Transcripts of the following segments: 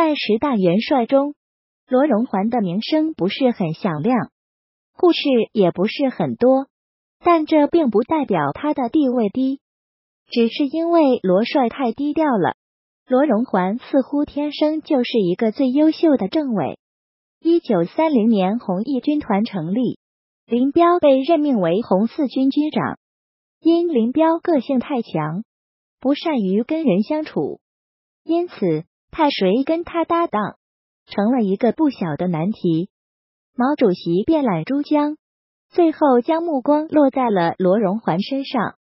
在十大元帅中，罗荣桓的名声不是很响亮，故事也不是很多，但这并不代表他的地位低，只是因为罗帅太低调了。罗荣桓似乎天生就是一个最优秀的政委。一九三零年，红一军团成立，林彪被任命为红四军军长。因林彪个性太强，不善于跟人相处，因此派谁跟他搭档，成了一个不小的难题。毛主席遍览珠江，最后将目光落在了罗荣桓身上。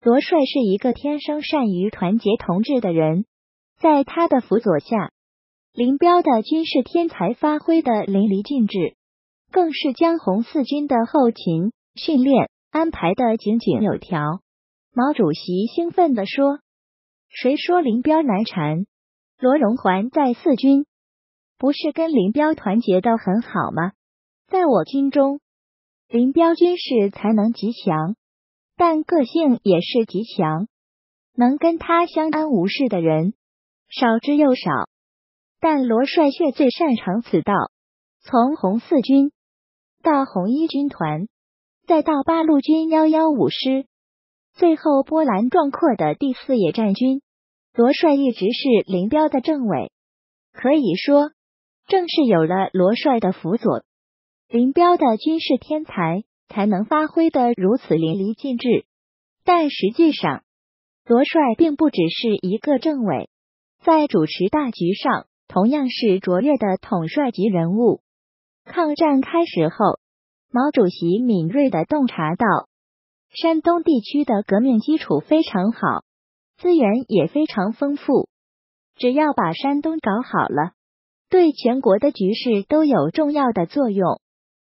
罗帅是一个天生善于团结同志的人。在他的辅佐下，林彪的军事天才发挥的淋漓尽致，更是将红四军的后勤训练安排的井井有条。毛主席兴奋地说：“谁说林彪难缠？罗荣桓在四军不是跟林彪团结的很好吗？在我军中，林彪军事才能极强，但个性也是极强，能跟他相安无事的人。”少之又少，但罗帅却最擅长此道。从红四军到红一军团，再到八路军幺幺五师，最后波澜壮阔的第四野战军，罗帅一直是林彪的政委。可以说，正是有了罗帅的辅佐，林彪的军事天才才能发挥的如此淋漓尽致。但实际上，罗帅并不只是一个政委。在主持大局上，同样是卓越的统帅级人物。抗战开始后，毛主席敏锐的洞察到，山东地区的革命基础非常好，资源也非常丰富，只要把山东搞好了，对全国的局势都有重要的作用。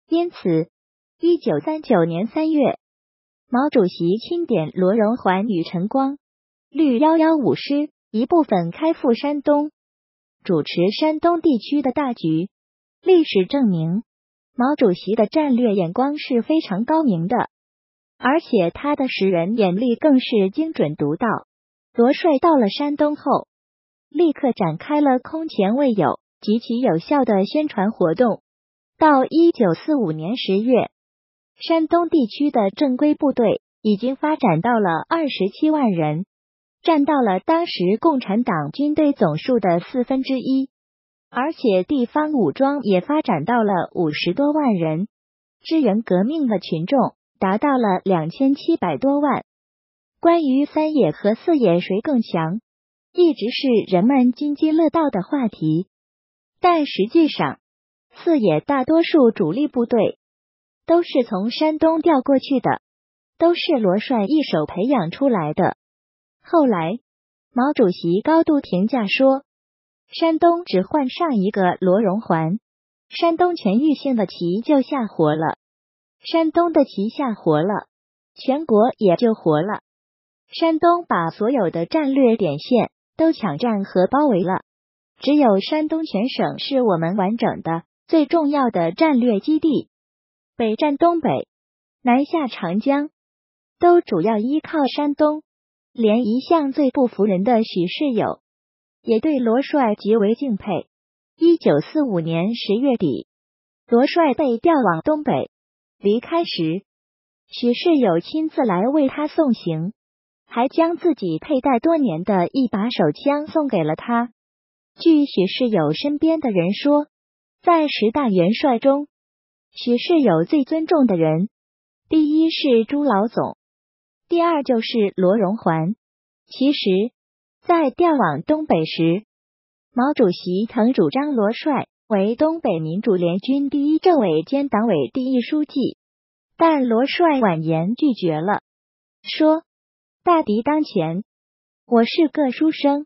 因此，一九三九年三月，毛主席钦点罗荣桓与陈光率幺幺五师。一部分开赴山东，主持山东地区的大局。历史证明，毛主席的战略眼光是非常高明的，而且他的识人眼力更是精准独到。罗帅到了山东后，立刻展开了空前未有、极其有效的宣传活动。到一九四五年十月，山东地区的正规部队已经发展到了二十七万人。占到了当时共产党军队总数的四分之一，而且地方武装也发展到了五十多万人，支援革命的群众达到了两千七百多万。关于三野和四野谁更强，一直是人们津津乐道的话题。但实际上，四野大多数主力部队都是从山东调过去的，都是罗帅一手培养出来的。后来，毛主席高度评价说：“山东只换上一个罗荣桓，山东全域性的旗就下活了。山东的旗下活了，全国也就活了。山东把所有的战略点线都抢占和包围了，只有山东全省是我们完整的、最重要的战略基地。北占东北，南下长江，都主要依靠山东。”连一向最不服人的许世友，也对罗帅极为敬佩。一九四五年十月底，罗帅被调往东北，离开时，许世友亲自来为他送行，还将自己佩戴多年的一把手枪送给了他。据许世友身边的人说，在十大元帅中，许世友最尊重的人，第一是朱老总。第二就是罗荣桓。其实，在调往东北时，毛主席曾主张罗帅为东北民主联军第一政委兼党委第一书记，但罗帅婉言拒绝了，说：“大敌当前，我是个书生，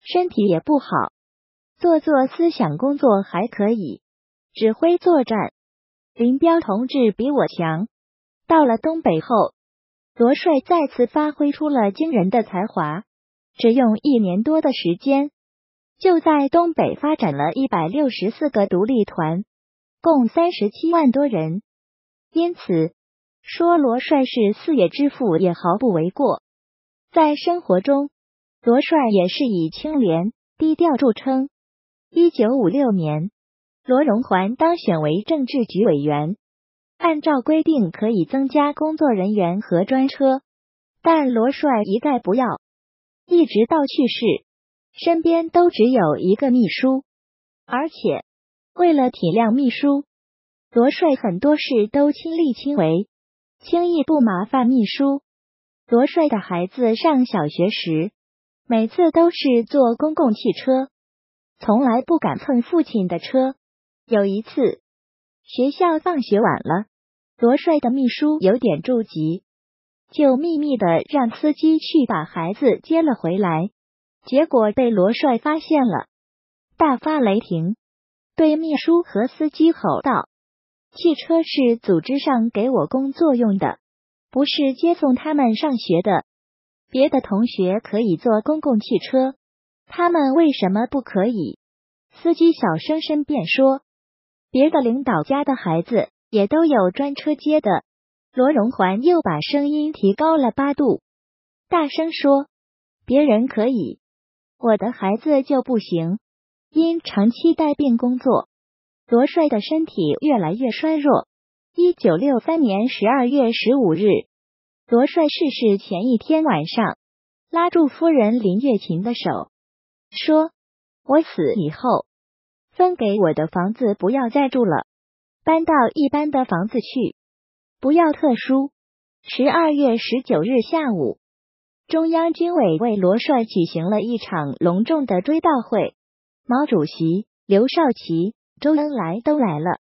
身体也不好，做做思想工作还可以，指挥作战，林彪同志比我强。到了东北后。”罗帅再次发挥出了惊人的才华，只用一年多的时间，就在东北发展了一百六十四个独立团，共三十七万多人。因此，说罗帅是四野之父也毫不为过。在生活中，罗帅也是以清廉低调著称。一九五六年，罗荣桓当选为政治局委员，按照规定可以增加工作人员和专车，但罗帅一概不要，一直到去世，身边都只有一个秘书，而且为了体谅秘书，罗帅很多事都亲力亲为，轻易不麻烦秘书。罗帅的孩子上小学时，每次都是坐公共汽车，从来不敢蹭父亲的车。有一次，学校放学晚了，罗帅的秘书有点着急，就秘密的让司机去把孩子接了回来。结果被罗帅发现了，大发雷霆，对秘书和司机吼道：“汽车是组织上给我工作用的。”不是接送他们上学的，别的同学可以坐公共汽车，他们为什么不可以？司机小声申辩说，别的领导家的孩子也都有专车接的。罗荣环又把声音提高了八度，大声说：“别人可以，我的孩子就不行。因长期带病工作，罗帅的身体越来越衰弱。”一九六三年十二月十五日，罗帅逝世前一天晚上，拉住夫人林月琴的手，说：“我死以后，分给我的房子不要再住了，搬到一般的房子去，不要特殊。”十二月十九日下午，中央军委为罗帅举行了一场隆重的追悼会，毛主席、刘少奇、周恩来都来了。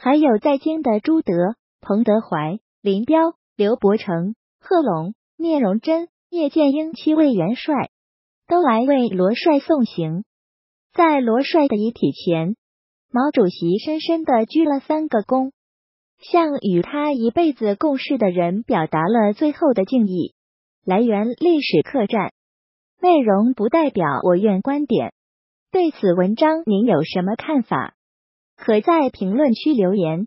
还有在京的朱德、彭德怀、林彪、刘伯承、贺龙、聂荣臻、叶剑英七位元帅都来为罗帅送行。在罗帅的遗体前，毛主席深深的鞠了三个躬，向与他一辈子共事的人表达了最后的敬意。来源：历史客栈，内容不代表我院观点。对此文章您有什么看法？可在评论区留言。